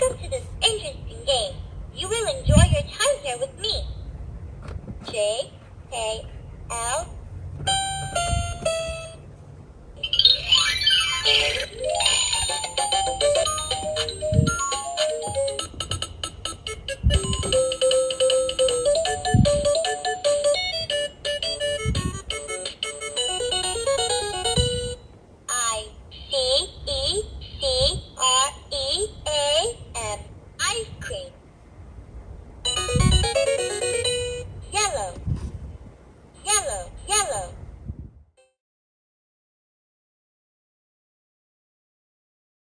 Welcome to this interesting game. You will enjoy your time here with me. J, K, L, Ice cream.